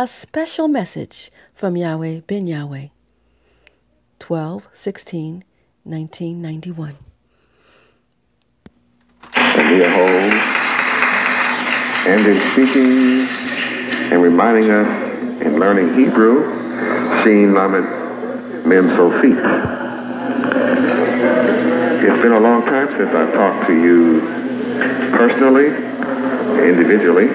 A special message from Yahweh Ben Yahweh, 12 16 1991. Leah Hole, and in speaking and reminding us in learning Hebrew, Sheen Lamed Mem Sofit. It's been a long time since I've talked to you personally, individually,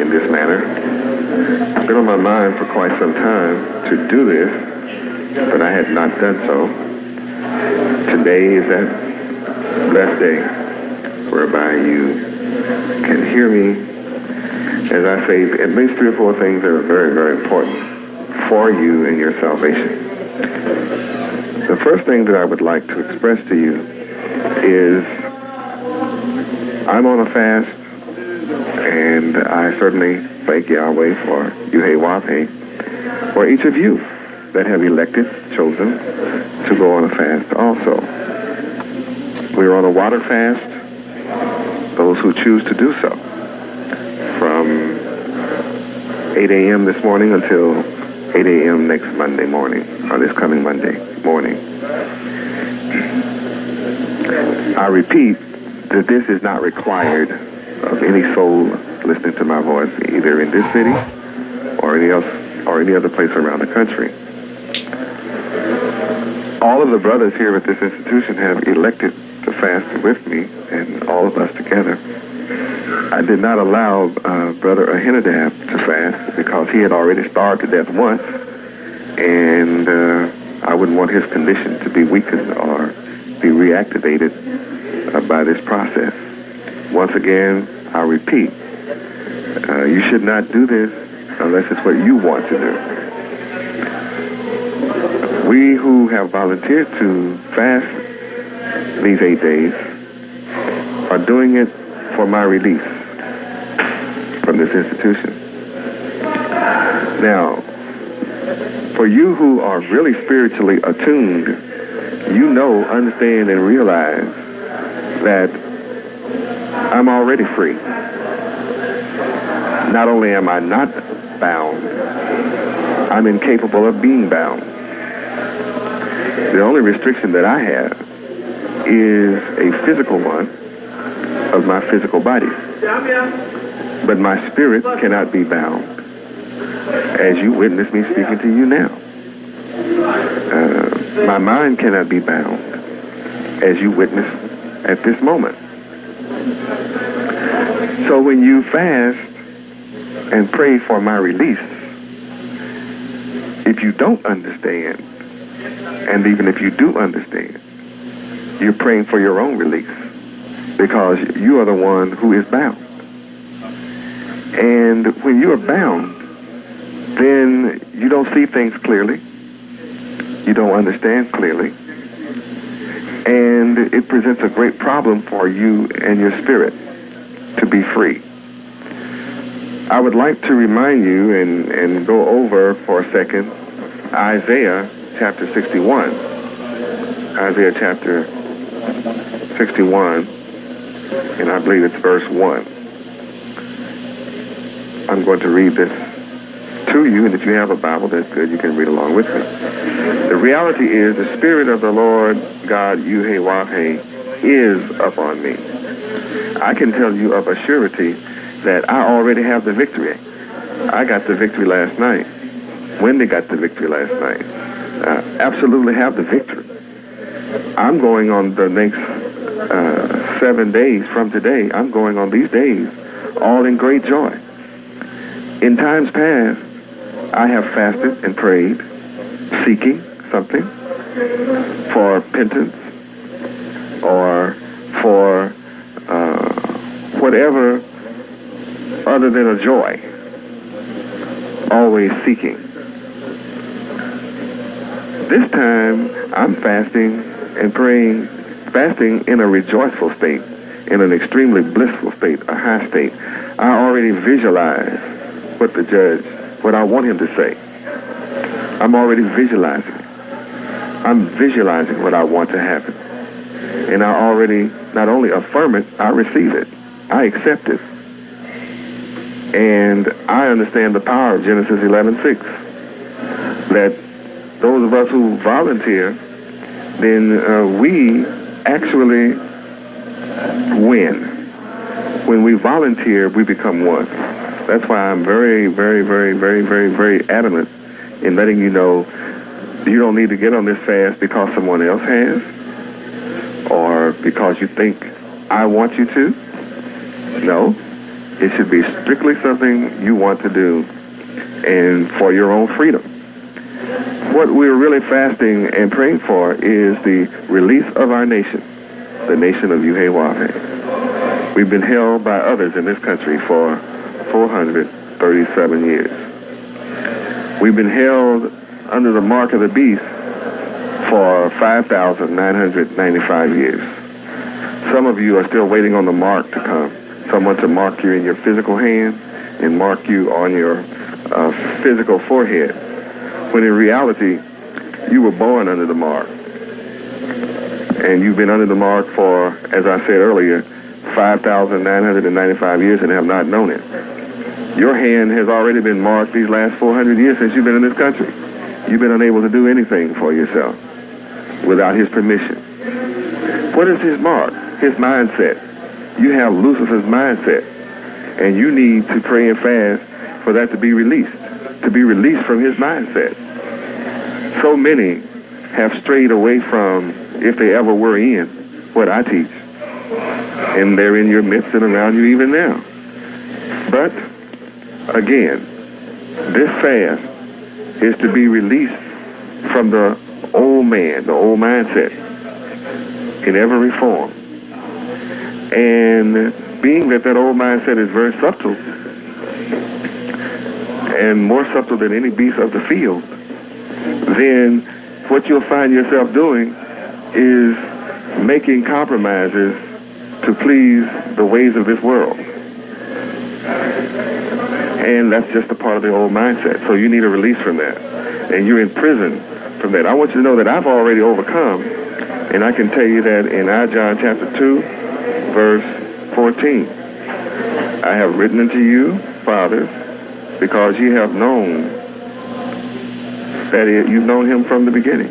in this manner. It's been on my mind for quite some time to do this, but I had not done so. Today is that blessed day whereby you can hear me as I say at least three or four things that are very, very important for you and your salvation. The first thing that I would like to express to you is I'm on a fast, and I certainly thank Yahweh for Yahweh for each of you that have elected, chosen to go on a fast also. We're on a water fast, those who choose to do so. from 8 a.m. this morning until 8 a.m. next Monday morning, or this coming Monday morning. I repeat that this is not required of any soul listening to my voice, either in this city or any else or any other place around the country. All of the brothers here at this institution have elected to fast with me, and all of us together. I did not allow uh, Brother Ahinadab to fast because he had already starved to death once, and uh, I wouldn't want his condition to be weakened or be reactivated uh, by this process. Once again, I repeat, uh, you should not do this unless it's what you want to do. We who have volunteered to fast these eight days are doing it for my release from this institution. Now, for you who are really spiritually attuned, you know, understand, and realize that I'm already free. Not only am I not bound, I'm incapable of being bound. The only restriction that I have is a physical one of my physical body. But my spirit cannot be bound, as you witness me speaking to you now. Uh, my mind cannot be bound, as you witness at this moment. So when you fast and pray for my release, if you don't understand, and even if you do understand, you're praying for your own release because you are the one who is bound. And when you are bound, then you don't see things clearly. You don't understand clearly. And it presents a great problem for you and your spirit to be free. I would like to remind you and, and go over for a second Isaiah chapter 61. Isaiah chapter 61, and I believe it's verse 1. I'm going to read this to you, and if you have a Bible, that's good. You can read along with me. The reality is the Spirit of the Lord God, Yahweh is upon me. I can tell you of a surety that I already have the victory. I got the victory last night. Wendy got the victory last night. I absolutely have the victory. I'm going on the next uh, seven days from today. I'm going on these days all in great joy. In times past, I have fasted and prayed, seeking something for repentance or for uh, whatever other than a joy, always seeking. This time, I'm fasting and praying, fasting in a rejoiceful state, in an extremely blissful state, a high state. I already visualize what the judge, what I want him to say. I'm already visualizing. I'm visualizing what I want to happen. And I already not only affirm it, I receive it. I accept it. And I understand the power of Genesis 11:6. That those of us who volunteer, then uh, we actually win. When we volunteer, we become one. That's why I'm very, very, very, very, very, very adamant in letting you know you don't need to get on this fast because someone else has or because you think I want you to. No, it should be strictly something you want to do and for your own freedom. What we're really fasting and praying for is the release of our nation, the nation of Yahweh We've been held by others in this country for 437 years. We've been held under the mark of the beast for 5,995 years. Some of you are still waiting on the mark to come someone to mark you in your physical hand and mark you on your uh, physical forehead, when in reality, you were born under the mark. And you've been under the mark for, as I said earlier, 5,995 years and have not known it. Your hand has already been marked these last 400 years since you've been in this country. You've been unable to do anything for yourself without his permission. What is his mark? His mindset you have Lucifer's mindset. And you need to pray and fast for that to be released, to be released from his mindset. So many have strayed away from, if they ever were in, what I teach. And they're in your midst and around you even now. But, again, this fast is to be released from the old man, the old mindset, in every form. And being that that old mindset is very subtle, and more subtle than any beast of the field, then what you'll find yourself doing is making compromises to please the ways of this world. And that's just a part of the old mindset. So you need a release from that. And you're in prison from that. I want you to know that I've already overcome. And I can tell you that in our John chapter 2, verse 14. I have written unto you, fathers, because ye have known that you've known him from the beginning.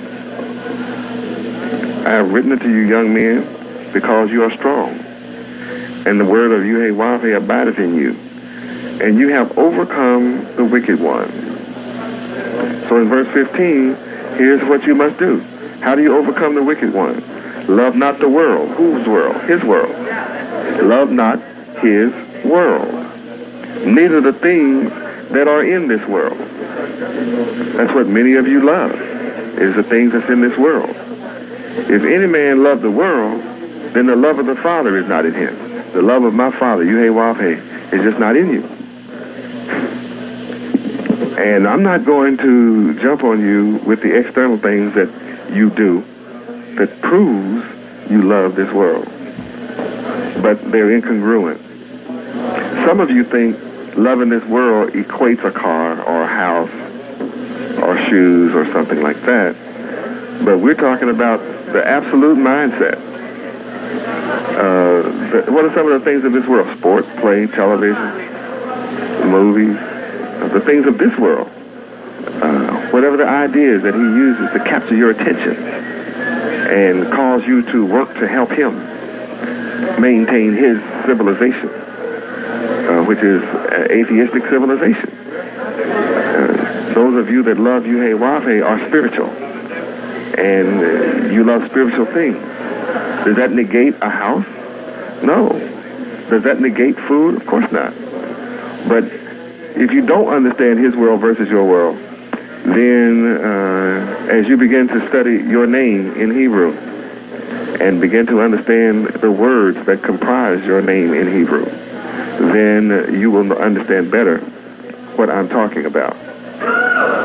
I have written unto you, young men, because you are strong, and the word of Yahweh abideth in you, and you have overcome the wicked one. So in verse 15, here's what you must do. How do you overcome the wicked one? Love not the world. Whose world? His world. Love not his world. Neither the things that are in this world. That's what many of you love, is the things that's in this world. If any man love the world, then the love of the Father is not in him. The love of my Father, Yahweh, is just not in you. And I'm not going to jump on you with the external things that you do that proves you love this world but they're incongruent. Some of you think loving this world equates a car or a house or shoes or something like that. But we're talking about the absolute mindset. Uh, the, what are some of the things of this world? Sports, play, television, movies, uh, the things of this world. Uh, whatever the ideas that he uses to capture your attention and cause you to work to help him maintain his civilization, uh, which is atheistic civilization. Uh, those of you that love Yahweh are spiritual, and uh, you love spiritual things. Does that negate a house? No. Does that negate food? Of course not. But if you don't understand his world versus your world, then uh, as you begin to study your name in Hebrew, and begin to understand the words that comprise your name in Hebrew, then you will understand better what I'm talking about.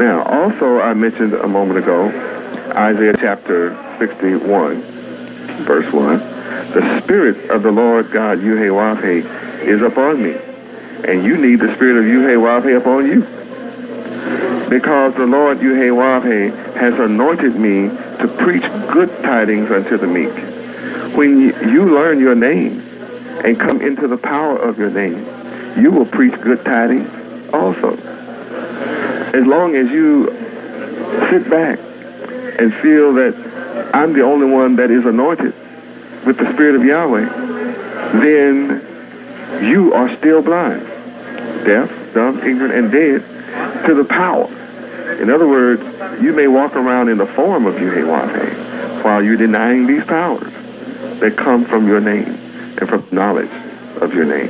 Now, also, I mentioned a moment ago Isaiah chapter 61, verse 1. The Spirit of the Lord God, Yahweh, is upon me. And you need the Spirit of Yahweh upon you. Because the Lord Yahweh has anointed me to preach good tidings unto the meek. When you learn your name and come into the power of your name, you will preach good tidings also. As long as you sit back and feel that I'm the only one that is anointed with the Spirit of Yahweh, then you are still blind, deaf, dumb, ignorant, and dead to the power. In other words, you may walk around in the form of Yahweh while you're denying these powers that come from your name and from knowledge of your name.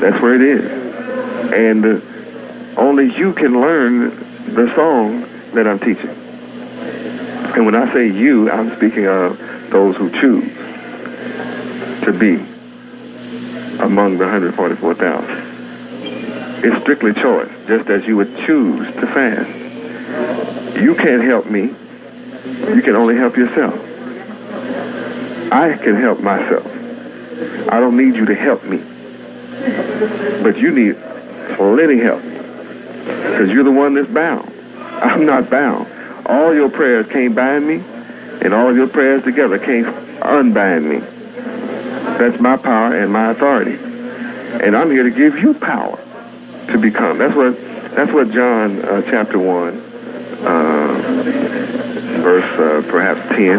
That's where it is. And uh, only you can learn the song that I'm teaching. And when I say you, I'm speaking of those who choose to be among the 144,000. It's strictly choice, just as you would choose to fast. You can't help me. You can only help yourself. I can help myself. I don't need you to help me. But you need plenty help because you're the one that's bound. I'm not bound. All your prayers can't bind me, and all your prayers together can't unbind me. That's my power and my authority. And I'm here to give you power to become. That's what that's what John uh, chapter 1, uh, verse uh, perhaps 10,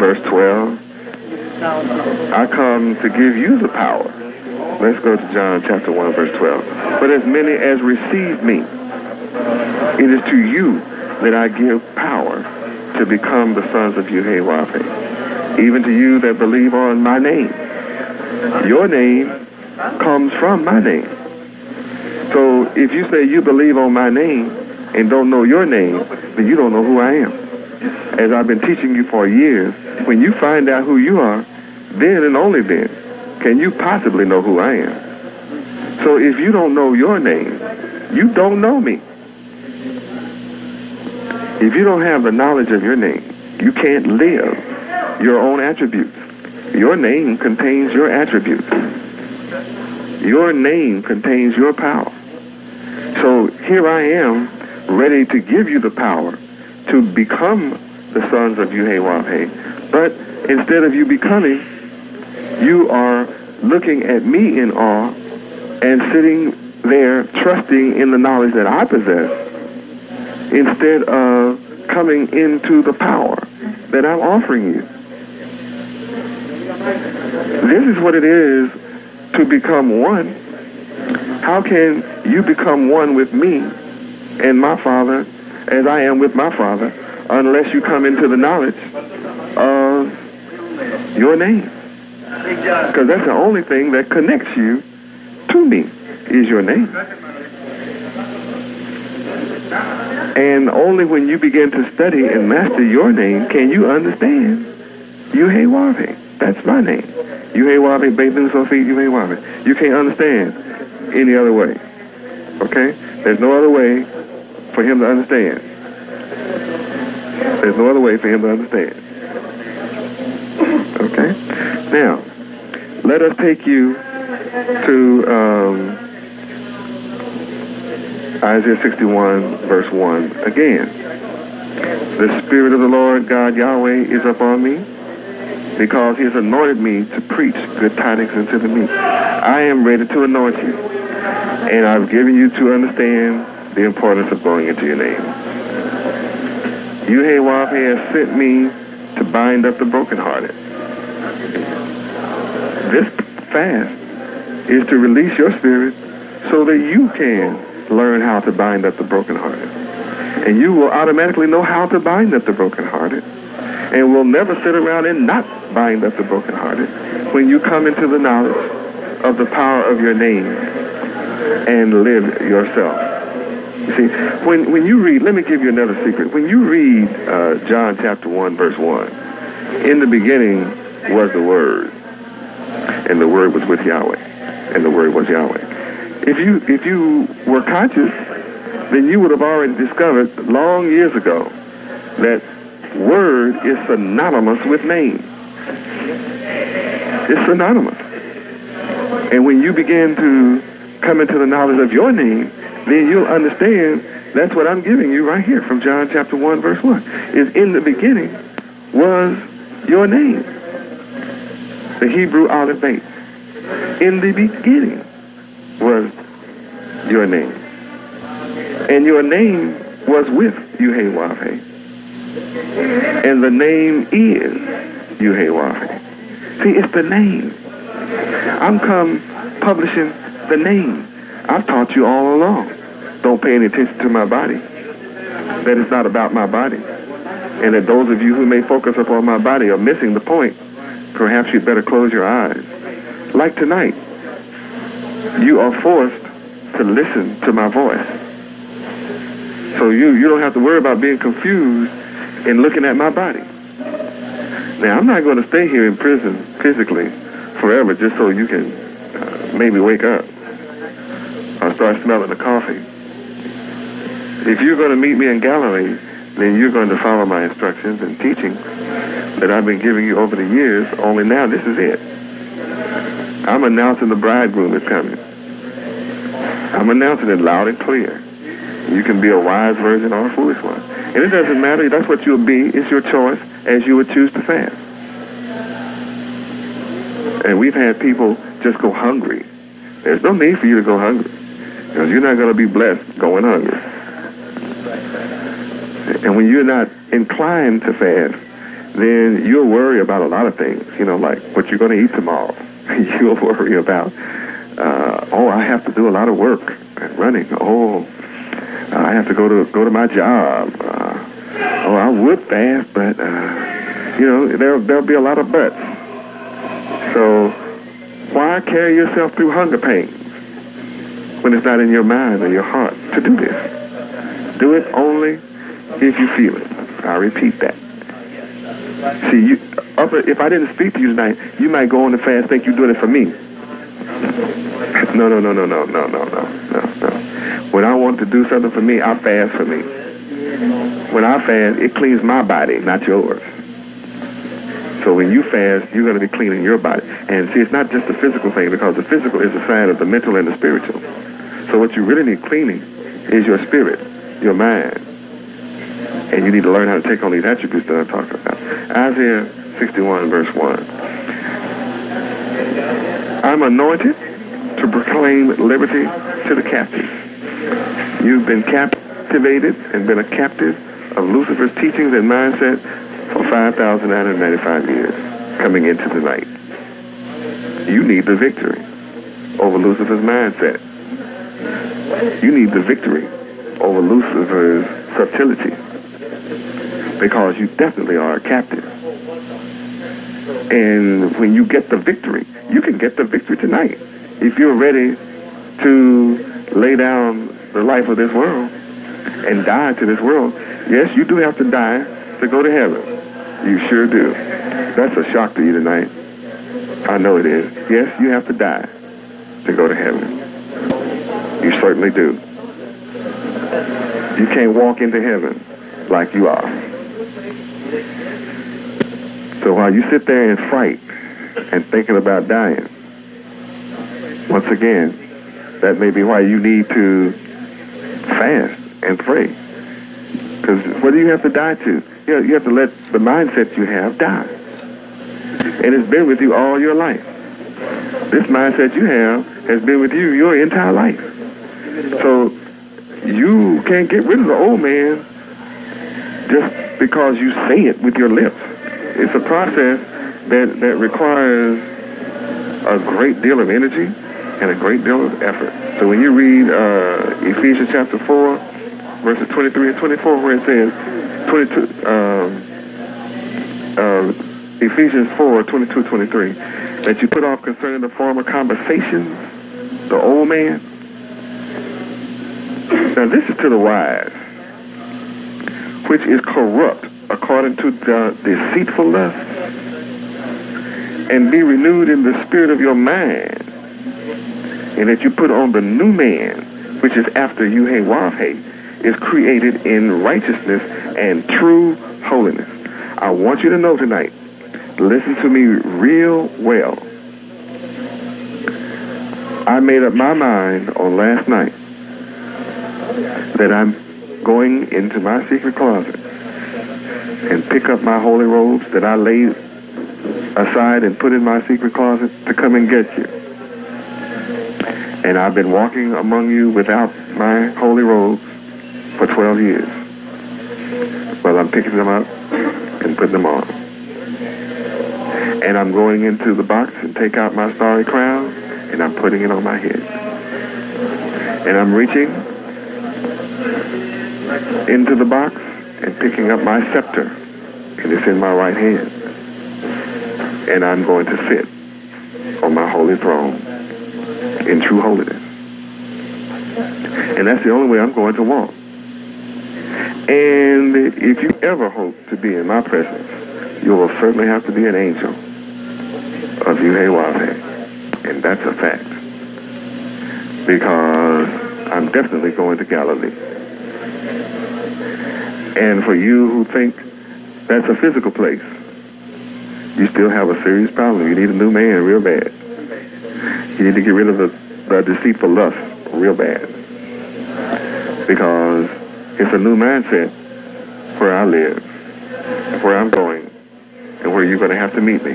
verse 12, I come to give you the power. Let's go to John chapter 1, verse 12. But as many as receive me, it is to you that I give power to become the sons of Yahweh, even to you that believe on my name. Your name comes from my name. If you say you believe on my name and don't know your name, then you don't know who I am. As I've been teaching you for years, when you find out who you are, then and only then can you possibly know who I am. So if you don't know your name, you don't know me. If you don't have the knowledge of your name, you can't live your own attributes. Your name contains your attributes. Your name contains your power. So here I am, ready to give you the power to become the sons of Yahweh. But instead of you becoming, you are looking at me in awe and sitting there trusting in the knowledge that I possess instead of coming into the power that I'm offering you. This is what it is to become one. How can you become one with me and my Father as I am with my Father unless you come into the knowledge of your name? Because that's the only thing that connects you to me is your name. And only when you begin to study and master your name can you understand Yahweh. That's my name. Yahweh, Bathing Sophie, Yahweh. You can't understand any other way. Okay? There's no other way for him to understand. There's no other way for him to understand. Okay? Now, let us take you to um, Isaiah 61, verse 1 again. The Spirit of the Lord God Yahweh is upon me because he has anointed me to preach good tidings unto the meek. I am ready to anoint you, and I've given you to understand the importance of going into your name. Yahweh has sent me to bind up the brokenhearted this fast is to release your spirit so that you can learn how to bind up the brokenhearted. And you will automatically know how to bind up the brokenhearted. And will never sit around and not bind up the brokenhearted when you come into the knowledge of the power of your name and live yourself. You see, when, when you read, let me give you another secret. When you read uh, John chapter 1, verse 1, in the beginning was the Word and the Word was with Yahweh, and the Word was Yahweh. If you if you were conscious, then you would have already discovered long years ago that Word is synonymous with name. It's synonymous. And when you begin to come into the knowledge of your name, then you'll understand that's what I'm giving you right here from John chapter 1, verse 1. Is in the beginning was your name the Hebrew Aleph Bet. In the beginning was your name. And your name was with Yahweh And the name is Yahweh See, it's the name. I'm come publishing the name. I've taught you all along. Don't pay any attention to my body. That it's not about my body. And that those of you who may focus upon my body are missing the point. Perhaps you'd better close your eyes. Like tonight, you are forced to listen to my voice. So you, you don't have to worry about being confused in looking at my body. Now, I'm not going to stay here in prison physically forever just so you can uh, maybe wake up or start smelling the coffee. If you're going to meet me in Galilee, then you're going to follow my instructions and teaching that I've been giving you over the years, only now this is it. I'm announcing the bridegroom is coming. I'm announcing it loud and clear. You can be a wise virgin or a foolish one. And it doesn't matter. That's what you'll be. It's your choice as you would choose to fast. And we've had people just go hungry. There's no need for you to go hungry because you're not going to be blessed going hungry. And when you're not inclined to fast, then you'll worry about a lot of things, you know, like what you're going to eat tomorrow. you'll worry about, uh, oh, I have to do a lot of work and running. Oh, I have to go to go to my job. Uh, oh, I would fast, but uh, you know, there there'll be a lot of buts. So why carry yourself through hunger pains when it's not in your mind or your heart to do this? Do it only if you feel it. I repeat that. See, you, if I didn't speak to you tonight, you might go on the fast think you're doing it for me. No, no, no, no, no, no, no, no, no, no. When I want to do something for me, I fast for me. When I fast, it cleans my body, not yours. So when you fast, you're going to be cleaning your body. And see, it's not just the physical thing because the physical is a sign of the mental and the spiritual. So what you really need cleaning is your spirit, your mind. And you need to learn how to take on these attributes that I'm talking about. Isaiah 61, verse 1. I'm anointed to proclaim liberty to the captives. You've been captivated and been a captive of Lucifer's teachings and mindset for 5,995 years coming into the night. You need the victory over Lucifer's mindset. You need the victory over Lucifer's subtlety because you definitely are a captive. And when you get the victory, you can get the victory tonight. If you're ready to lay down the life of this world and die to this world, yes, you do have to die to go to heaven. You sure do. That's a shock to you tonight. I know it is. Yes, you have to die to go to heaven. Certainly do. You can't walk into heaven like you are. So while you sit there in fright and thinking about dying, once again, that may be why you need to fast and pray. Because what do you have to die to? You, you have to let the mindset you have die. And it's been with you all your life. This mindset you have has been with you your entire life. So you can't get rid of the old man just because you say it with your lips. It's a process that, that requires a great deal of energy and a great deal of effort. So when you read uh, Ephesians chapter 4, verses 23 and 24, where it says, 22, um, uh, Ephesians 4, 22, 23, that you put off concerning the former conversations, the old man. Now this is to the wise, which is corrupt according to the deceitful lust, and be renewed in the spirit of your mind, and that you put on the new man, which is after you hey is created in righteousness and true holiness. I want you to know tonight, listen to me real well. I made up my mind on last night that I'm going into my secret closet and pick up my holy robes that I laid aside and put in my secret closet to come and get you. And I've been walking among you without my holy robes for 12 years. Well, I'm picking them up and putting them on. And I'm going into the box and take out my starry crown and I'm putting it on my head. And I'm reaching into the box and picking up my scepter and it's in my right hand. And I'm going to sit on my holy throne in true holiness. And that's the only way I'm going to walk. And if you ever hope to be in my presence, you will certainly have to be an angel of Yahweh. And that's a fact. Because I'm definitely going to Galilee. And for you who think that's a physical place, you still have a serious problem. You need a new man real bad. You need to get rid of the, the deceitful lust real bad. Because it's a new mindset where I live, where I'm going, and where you're going to have to meet me.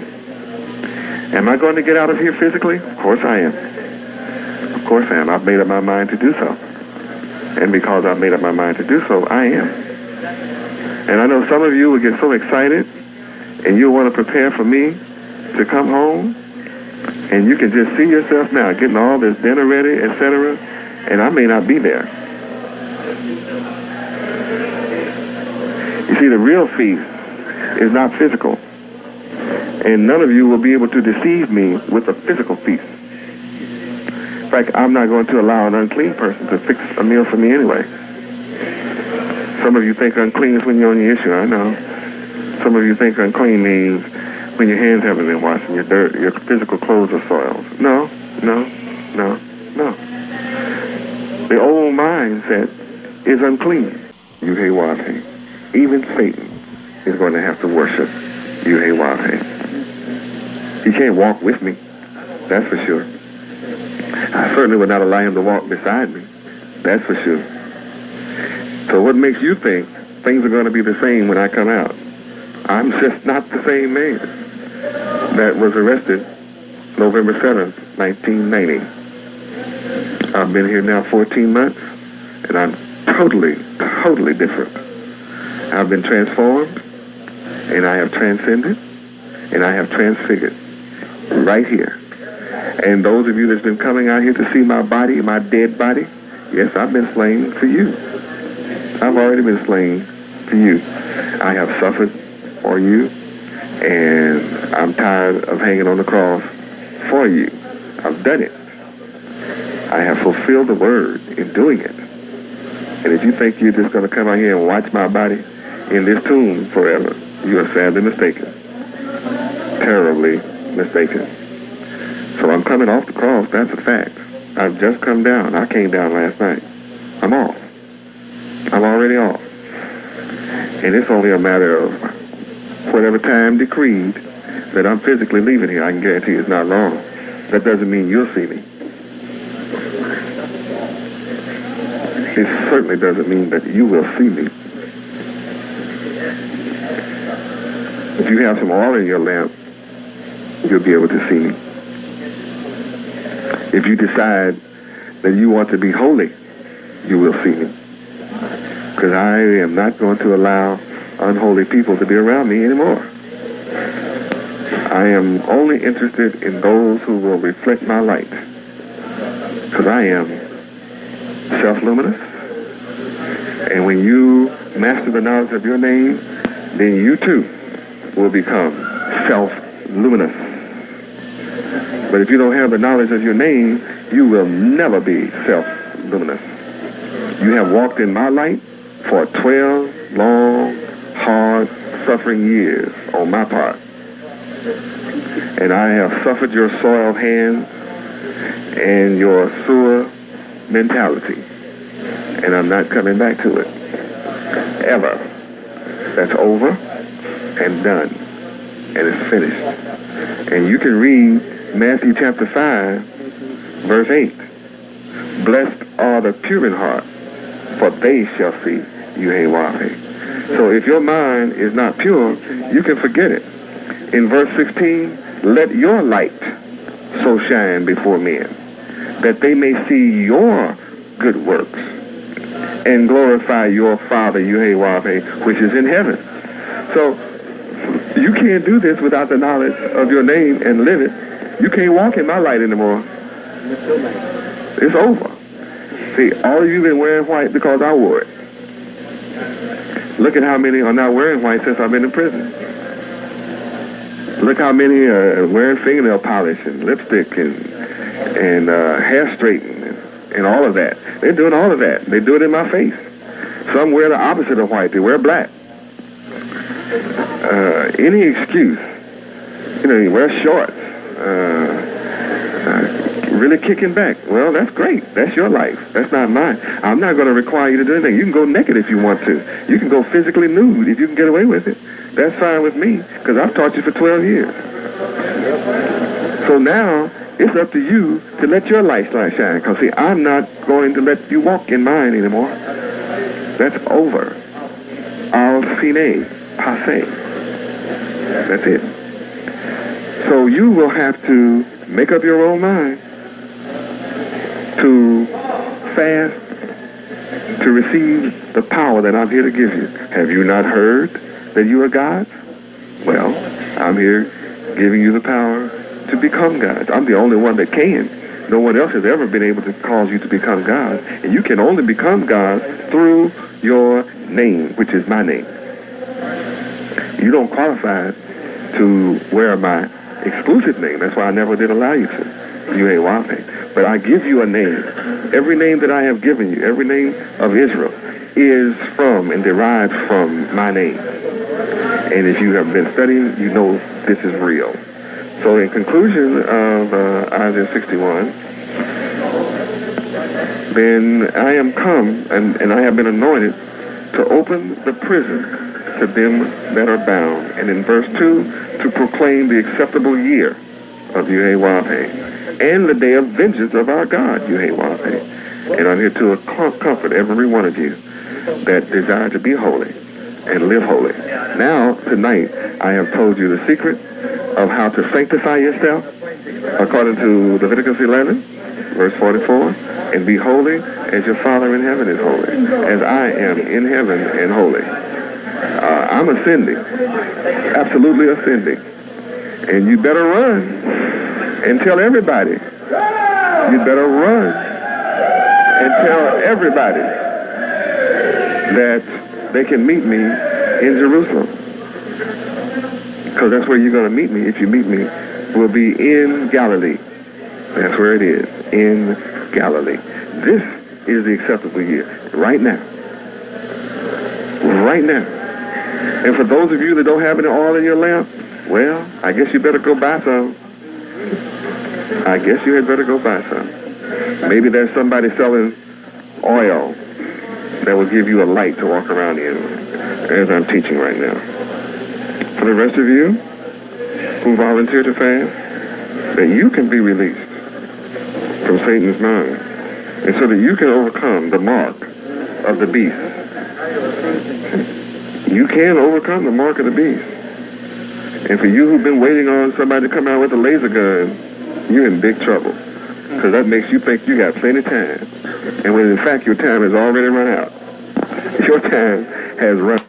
Am I going to get out of here physically? Of course I am. Of course I am. I've made up my mind to do so. And because I've made up my mind to do so, I am. And I know some of you will get so excited and you'll want to prepare for me to come home. And you can just see yourself now getting all this dinner ready, etc. And I may not be there. You see, the real feast is not physical. And none of you will be able to deceive me with a physical feast. In fact, I'm not going to allow an unclean person to fix a meal for me anyway. Some of you think unclean is when you're on the issue. I know. Some of you think unclean means when your hands haven't been washed and your dirt, your physical clothes are soiled. No, no, no, no. The old mindset is unclean. Yahweh. Even Satan is going to have to worship Yahweh. He can't walk with me. That's for sure. I certainly would not allow him to walk beside me. That's for sure. So what makes you think things are going to be the same when I come out? I'm just not the same man that was arrested November 7th, 1990. I've been here now 14 months, and I'm totally, totally different. I've been transformed, and I have transcended, and I have transfigured right here. And those of you that's been coming out here to see my body, my dead body, yes, I've been slain for you. I've already been slain for you. I have suffered for you, and I'm tired of hanging on the cross for you. I've done it. I have fulfilled the word in doing it. And if you think you're just going to come out here and watch my body in this tomb forever, you are sadly mistaken. Terribly mistaken. So I'm coming off the cross. That's a fact. I've just come down. I came down last night. I'm off. I'm already off. And it's only a matter of whatever time decreed that I'm physically leaving here. I can guarantee it's not long. That doesn't mean you'll see me. It certainly doesn't mean that you will see me. If you have some oil in your lamp, you'll be able to see me. If you decide that you want to be holy, you will see me. Because I am not going to allow unholy people to be around me anymore. I am only interested in those who will reflect my light. Because I am self-luminous. And when you master the knowledge of your name, then you too will become self-luminous. But if you don't have the knowledge of your name, you will never be self-luminous. You have walked in my light for 12 long, hard, suffering years on my part. And I have suffered your soiled hands and your sewer mentality. And I'm not coming back to it. Ever. That's over and done. And it's finished. And you can read Matthew chapter 5, verse 8. Blessed are the pure in heart, for they shall see Yahweh. So if your mind is not pure, you can forget it. In verse 16, let your light so shine before men that they may see your good works and glorify your Father, Yahweh, which is in heaven. So you can't do this without the knowledge of your name and live it. You can't walk in my light anymore. It's over. See, all of you been wearing white because I wore it. Look at how many are not wearing white since I've been in prison. Look how many are wearing fingernail polish and lipstick and and uh, hair straightening and, and all of that. They're doing all of that. They do it in my face. Some wear the opposite of white. They wear black. Uh, any excuse. You know, you wear shorts. Uh, really kicking back. Well, that's great. That's your life. That's not mine. I'm not going to require you to do anything. You can go naked if you want to. You can go physically nude if you can get away with it. That's fine with me because I've taught you for 12 years. So now it's up to you to let your light shine. Because, see, I'm not going to let you walk in mine anymore. That's over. Al fine, passe. That's it. So you will have to make up your own mind to fast to receive the power that I'm here to give you. Have you not heard that you are God? Well, I'm here giving you the power to become God. I'm the only one that can. No one else has ever been able to cause you to become God. And you can only become God through your name, which is my name. You don't qualify to wear my exclusive name. That's why I never did allow you to. You ain't Wape. But I give you a name. Every name that I have given you, every name of Israel, is from and derived from my name. And if you have been studying, you know this is real. So in conclusion of uh, Isaiah 61, then I am come and, and I have been anointed to open the prison to them that are bound. And in verse 2, to proclaim the acceptable year of Yahweh and the day of vengeance of our God, you Yahweh. And I'm here to comfort every one of you that desire to be holy and live holy. Now, tonight, I have told you the secret of how to sanctify yourself according to Leviticus 11, verse 44, and be holy as your Father in heaven is holy, as I am in heaven and holy. Uh, I'm ascending, absolutely ascending. And you better run and tell everybody. You better run and tell everybody that they can meet me in Jerusalem. Because that's where you're going to meet me. If you meet me, will be in Galilee. That's where it is, in Galilee. This is the acceptable year, right now. Right now. And for those of you that don't have any oil in your lamp, well, I guess you better go buy some. I guess you had better go buy some. Maybe there's somebody selling oil that will give you a light to walk around in as I'm teaching right now. For the rest of you who volunteer to fast, that you can be released from Satan's mind, and so that you can overcome the mark of the beast. You can overcome the mark of the beast. And for you who've been waiting on somebody to come out with a laser gun, you're in big trouble. Because that makes you think you got plenty of time. And when in fact your time has already run out. Your time has run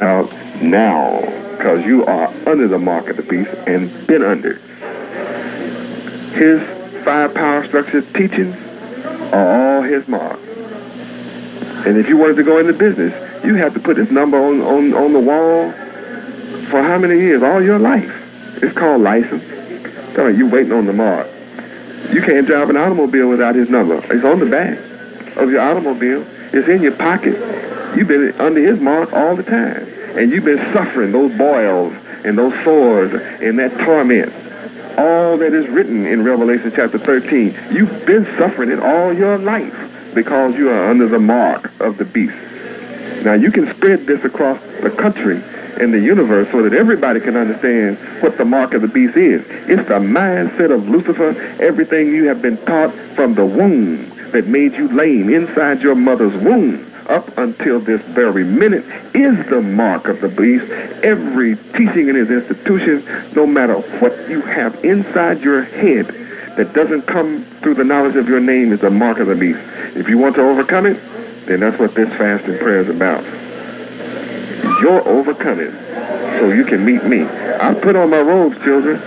out now because you are under the mark of the beast and been under. His five power structure teachings are all his mark. And if you wanted to go into business, you have to put this number on, on, on the wall for how many years? All your life. It's called license. Tell you waiting on the mark. You can't drive an automobile without his number. It's on the back of your automobile. It's in your pocket. You've been under his mark all the time. And you've been suffering those boils and those sores and that torment. All that is written in Revelation chapter 13. You've been suffering it all your life because you are under the mark of the beast. Now you can spread this across the country and the universe so that everybody can understand what the mark of the beast is. It's the mindset of Lucifer, everything you have been taught from the womb that made you lame inside your mother's womb up until this very minute is the mark of the beast. Every teaching in his institution, no matter what you have inside your head that doesn't come through the knowledge of your name, is the mark of the beast. If you want to overcome it, then that's what this fast and prayer is about. You're overcoming so you can meet me. I put on my robes, children,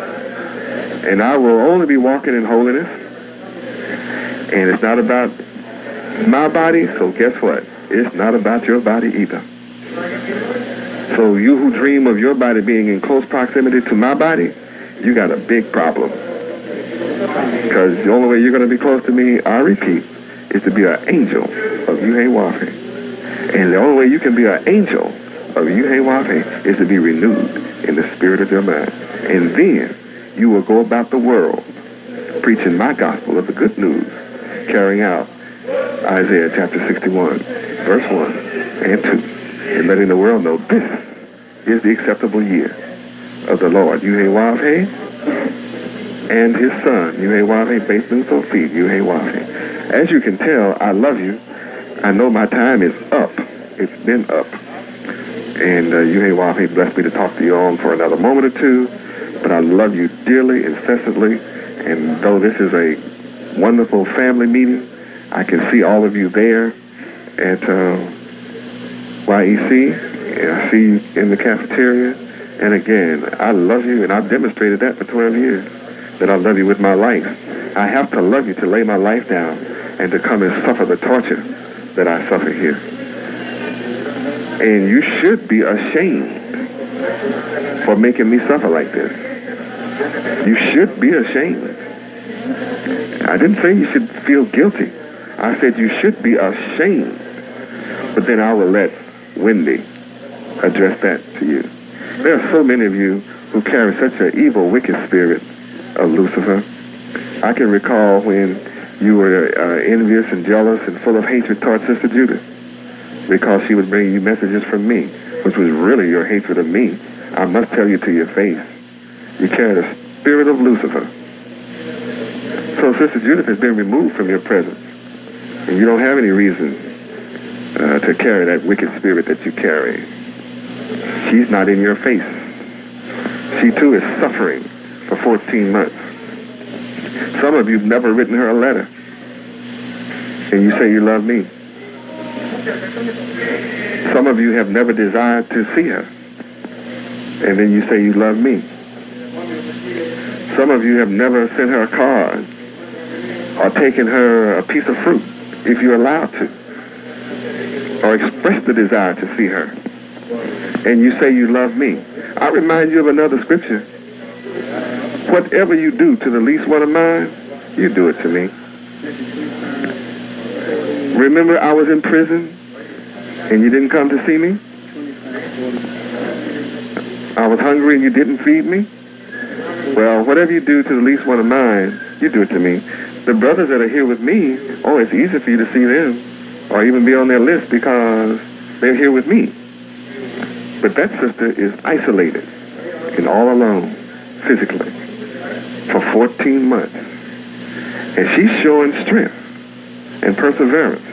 and I will only be walking in holiness. And it's not about my body, so guess what? It's not about your body either. So you who dream of your body being in close proximity to my body, you got a big problem. Because the only way you're going to be close to me, I repeat, is to be an angel of Yahweh. And the only way you can be an angel of Yahweh is to be renewed in the spirit of your mind. And then you will go about the world preaching my gospel of the good news, carrying out Isaiah chapter 61, verse 1 and 2, and letting the world know this is the acceptable year of the Lord. Yahweh and his son, Yahweh, Bateman Sophie, Yahweh. As you can tell, I love you. I know my time is up. It's been up. And uh, Yahweh blessed me to talk to you on for another moment or two. But I love you dearly, incessantly. And though this is a wonderful family meeting, I can see all of you there at uh, YEC. I see you in the cafeteria. And again, I love you, and I've demonstrated that for 12 years, that I love you with my life. I have to love you to lay my life down and to come and suffer the torture that I suffer here. And you should be ashamed for making me suffer like this. You should be ashamed. I didn't say you should feel guilty. I said you should be ashamed. But then I will let Wendy address that to you. There are so many of you who carry such an evil, wicked spirit of Lucifer. I can recall when you were uh, envious and jealous and full of hatred toward Sister Judith because she was bringing you messages from me, which was really your hatred of me. I must tell you to your face. You carry the spirit of Lucifer. So Sister Judith has been removed from your presence. And you don't have any reason uh, to carry that wicked spirit that you carry. She's not in your face. She too is suffering for 14 months. Some of you have never written her a letter. And you say you love me. Some of you have never desired to see her. And then you say you love me. Some of you have never sent her a card or taken her a piece of fruit if you're allowed to, or expressed the desire to see her, and you say you love me. I remind you of another scripture. Whatever you do to the least one of mine, you do it to me. Remember I was in prison and you didn't come to see me? I was hungry and you didn't feed me? Well, whatever you do to the least one of mine, you do it to me. The brothers that are here with me, oh, it's easy for you to see them or even be on their list because they're here with me. But that sister is isolated and all alone physically for 14 months. And she's showing strength and perseverance.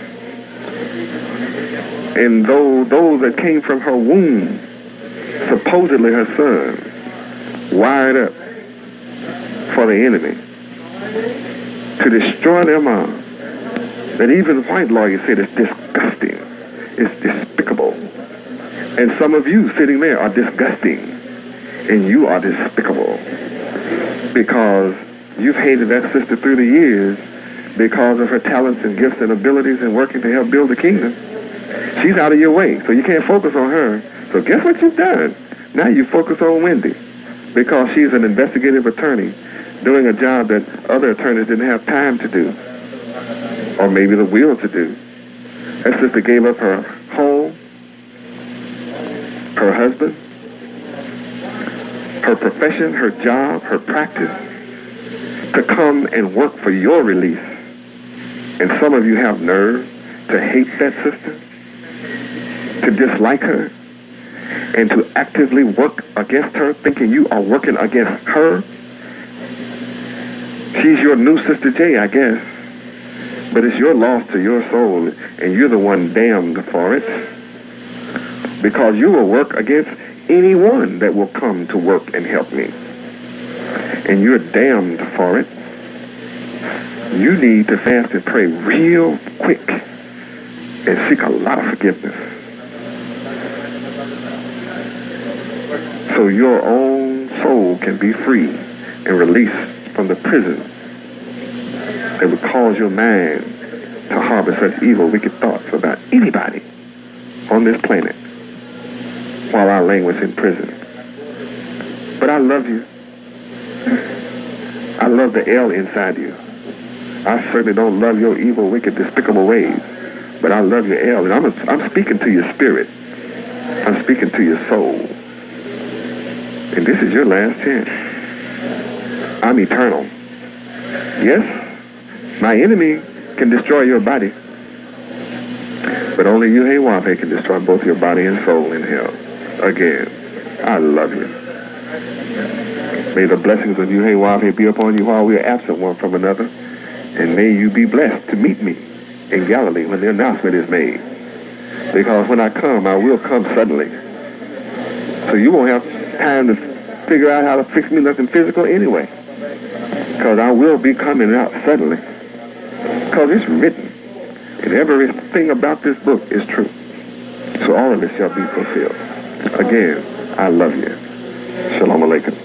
And though those that came from her womb, supposedly her son, wired up for the enemy to destroy their mom. That even white lawyers said it's disgusting. It's despicable. And some of you sitting there are disgusting. And you are despicable. Because you've hated that sister through the years because of her talents and gifts and abilities and working to help build the kingdom. She's out of your way, so you can't focus on her. So guess what you've done? Now you focus on Wendy because she's an investigative attorney doing a job that other attorneys didn't have time to do, or maybe the will to do. That sister gave up her home, her husband, her profession, her job, her practice, to come and work for your release. And some of you have nerve to hate that sister, to dislike her, and to actively work against her, thinking you are working against her She's your new Sister J, I guess. But it's your loss to your soul, and you're the one damned for it. Because you will work against anyone that will come to work and help me. And you're damned for it. You need to fast and pray real quick and seek a lot of forgiveness. So your own soul can be free and released from the prison that would cause your mind to harbor such evil, wicked thoughts about anybody on this planet while I languish in prison. But I love you. I love the L inside you. I certainly don't love your evil, wicked, despicable ways, but I love your L, and I'm, a, I'm speaking to your spirit. I'm speaking to your soul. And this is your last chance. I'm eternal. Yes, my enemy can destroy your body, but only Yahweh, can destroy both your body and soul in hell. Again, I love you. May the blessings of Yahweh, be upon you while we are absent one from another. And may you be blessed to meet me in Galilee when the announcement is made. Because when I come, I will come suddenly. So you won't have time to figure out how to fix me nothing physical anyway. Because I will be coming out suddenly. Because it's written. And everything about this book is true. So all of it shall be fulfilled. Again, I love you. Shalom Aleichem.